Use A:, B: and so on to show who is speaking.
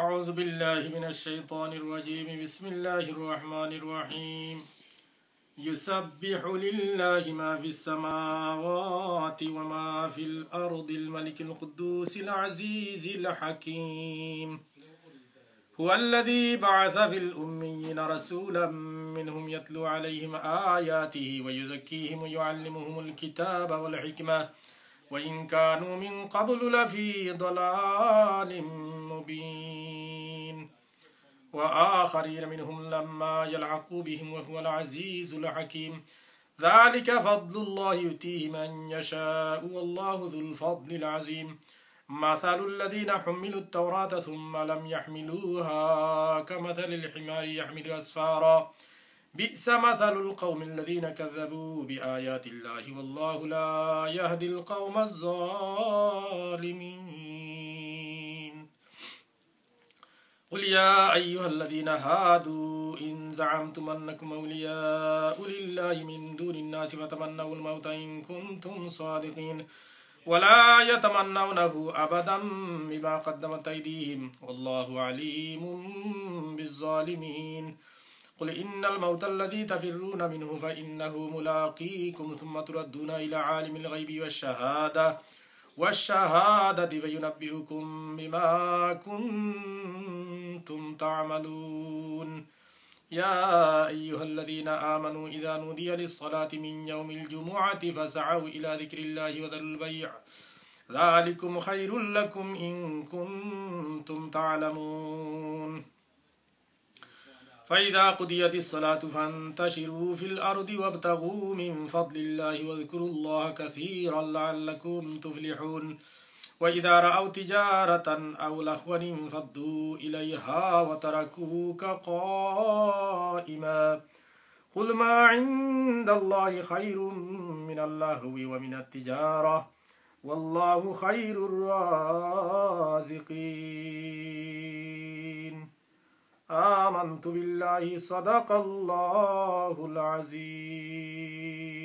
A: أعوذ بالله من الشيطان الرجيم بسم الله الرحمن الرحيم يسبح لله ما في السماوات وما في الأرض الملك القدوس العزيز الحكيم هو الذي بعث في الأميين رسولا منهم يتلو عليهم آياته ويزكيهم ويعلمهم الكتاب والحكمة وإن كانوا من قبل لفي ضلال مبين وآخرين منهم لما يلعقوا بهم وهو العزيز الحكيم ذلك فضل الله يؤتيه من يشاء والله ذو الفضل العظيم مثل الذين حملوا التوراة ثم لم يحملوها كمثل الحمار يحمل أسفارا بئس مثل القوم الذين كذبوا بآيات الله والله لا يهدي القوم الظالمين
B: قل يا أيها الذين هادوا
A: إن زعمتم أنكم أولياء لله من دون الناس فتمنوا الموت إن كنتم صادقين ولا يتمنونه أبدا بما قدمت أيديهم والله عليم بالظالمين قل إن الموت الذي تفرون منه فإنه ملاقيكم ثم تردون إلى عالم الغيب والشهادة والشهادة فينبئكم بما كنتم كنتم تعملون يا أيها الذين آمنوا إذا نودي للصلاة من يوم الجمعة فسعوا إلى ذكر الله وذلوا البيع ذلكم خير لكم إن كنتم تعلمون فإذا قضيت الصلاة فانتشروا في الأرض وابتغوا من فضل الله واذكروا الله كثيرا لعلكم تفلحون وإذا رأوا تجارة أو لهوا انفضوا إليها وتركوك قائما قل ما عند الله خير من اللهو ومن التجارة والله خير الرازقين آمنت بالله صدق الله العظيم